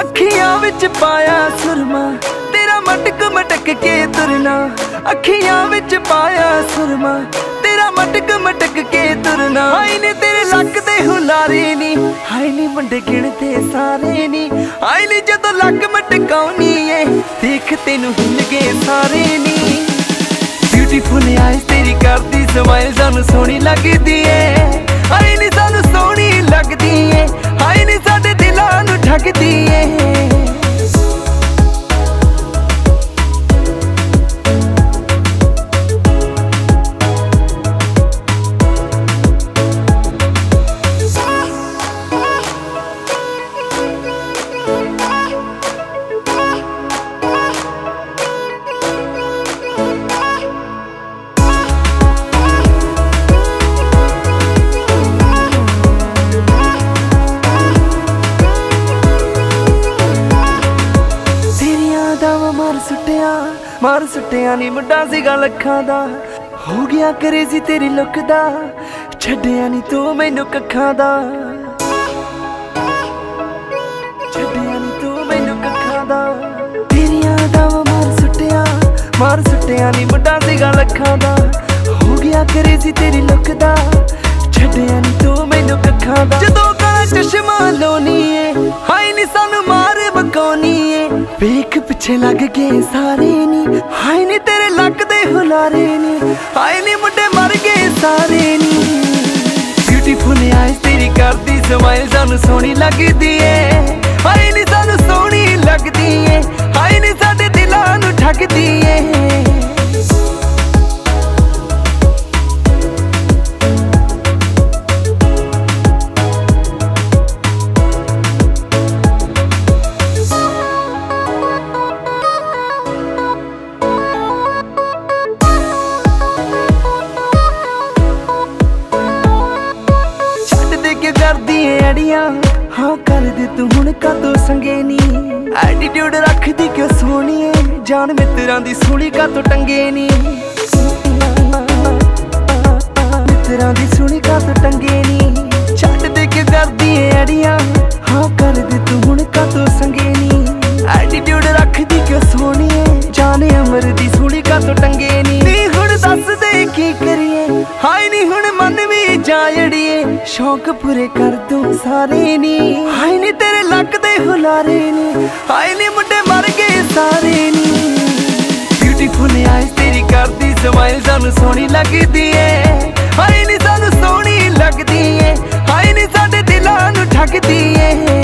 ਅੱਖੀਆਂ ਵਿੱਚ ਪਾਇਆ ਸੁਰਮਾ, ਤੇਰਾ ਮਟਕ ਮਟਕ ਕੇ ਤੁਰਨਾ। ਅੱਖੀਆਂ ਵਿੱਚ ਪਾਇਆ ਸੁਰਮਾ, ਤੇਰਾ ਮਟਕ ਮਟਕ ਕੇ ਤੁਰਨਾ। ਹਾਏ ਨੇ ਤੇਰੇ ਲੱਕ ਤੇ ਹੁਲਾਰੇ ਨੀ, ਹਾਏ ਨੀ ਮੁੰਡੇ ਗਿਣਦੇ ਸਾਰੇ ਨੀ। ਹਾਏ ਨੀ ਜਦੋਂ ਲੱਕ ਮਟਕਾਉਣੀ ਏ, ਦੇਖ ਤੈਨੂੰ ਹਿੱਲ ਗਏ ਸਾਰੇ ਨੀ। ਬਿਊਟੀਫੁਲ ਆਈਸ ਤੇਰੀ ਕਰਦੀ ਸਮਾਈਲ ਸਾਨੂੰ ਸੋਹਣੀ ਲੱਗਦੀ ਏ। ਮਾਰ ਸੁੱਟਿਆ ਨੀ ਮੁੰਡਾ ਸੀਗਾ ਲੱਖਾਂ ਦਾ। ਹੋ ਗਿਆ ਕਰੇਜ਼ੀ ਤੇਰੀ ਲੁੱਕ ਦਾ। ਛੱਡਿਆ ਨੀ ਤੂੰ ਮੈਨੂੰ ਕੱਖਾਂ ਦਾ। ਛੱਡਿਆ ਨੀ ਤੂੰ ਮੈਨੂੰ ਕੱਖਾਂ ਦਾ। ਤੇਰੀਆਂ ਦਾ ਮਾਰ ਸੁੱਟਿਆ ਮਾਰ ਸੁੱਟਿਆ ਨੀ ਮੁੰਡਾ ਸੀਗਾ ਲੱਖਾਂ ਦਾ। ਹੋ ਗਿਆ ਕਰੇਜ਼ੀ ਤੇਰੀ ਲੁੱਕ ਦਾ। ਛੱਡਿਆ ਨੀ ਤੂੰ ਮੈਨੂੰ ਕੱਖਾਂ ਦਾ। ਜਦੋਂ ਕਾਲਾ ਚਸ਼ਮਾ ਲੋਨੀ ਏ ਹਾਏ ਨੀ ਸਾਨੂੰ ਮਾਰ ਬਕਾਉਣੀ ਏ ਵੇਖ ਪਿੱਛੇ ਲੱਗ ਗਏ ਸਾਰੇ। ਹਾਏ ਨੀ ਤੇਰੇ ਲੱਕ ਦੇ ਹੁਲਾਰੇ ਨੀ, ਹਾਏ ਨੀ ਮੁੰਡੇ ਮਰ ਗਏ ਸਾਰੇ ਨੀ। ਬਿਊਟੀਫੁਲ ਆਈਸ ਤੇਰੀ ਕਰਦੀ ਸਮਾਈਲ ਸਾਨੂੰ ਸੋਹਣੀ ਲੱਗਦੀ ਏ। ਕਰਦੀ ਏ ਹਾਂ ਕਰਦੀ ਤੂੰ ਹੁਣ ਕਾਤੋਂ ਸੰਗੇ ਨੀ? ਐਟੀਟਿਊਡ ਰੱਖਦੀ ਕਿਉਂ ਸੋਹਣੀ ਜਾਨ ਮਿੱਤਰਾਂ ਦੀ ਸੂਲੀ ਕਾਤੋਂ ਟੰਗੇ ਨੀ? ਮਿੱਤਰਾਂ ਦੀ ਸੂਲੀ ਕਾਤੋਂ ਟੰਗੇ ਨੀ? ਛੱਡ ਦੇ ਕੇ ਕਰਦੀ ਏ ਅੜੀਆਂ। ਹਾਂ ਕਰਦੀ ਤੂੰ ਹੁਣ ਕਾਤੋਂ ਸੰਗੇ ਨੀ? ਐਟੀਟਿਊਡ ਰੱਖਦੀ ਕਿਉਂ ਸੋਹਣੀ ਏ ਜਾਨ ਅਮਰ ਦੀ ਸੂਲੀ ਕਾਤੋਂ ਟੰਗੇ ਨੀ? ਨੀ ਹੁਣ ਦੱਸ ਦੇ ਕੀ ਕਰੀਏ? ਹਾਏ, ਨੀ ਹੁਣ ਮਨ ਜਾ ਜੜੀਏ ਸ਼ੌਕ ਪੂਰੇ ਕਰ ਦੂੰ ਸਾਰੇ ਨੀ। ਹਾਏ ਨੀ ਤੇਰੇ ਲੱਕ ਦੇ ਹੁਲਾਰੇ ਨੀ, ਹਾਏ ਨੀ ਮੁੰਡੇ ਮਰ ਗਏ ਸਾਰੇ ਨੀ। ਬਿਊਟੀਫੁਲ ਆਈਜ਼ ਤੇਰੀ ਕਰਦੀ ਸਮਾਈਲ ਸਾਨੂੰ ਸੋਹਣੀ ਲੱਗਦੀ ਏ। ਹਾਏ ਨੀ ਸਾਨੂੰ ਸੋਹਣੀ ਲੱਗਦੀ ਏ, ਹਾਏ ਨੀ ਸਾਡੇ ਦਿਲਾਂ ਨੂੰ ਠੱਗਦੀ ਏ।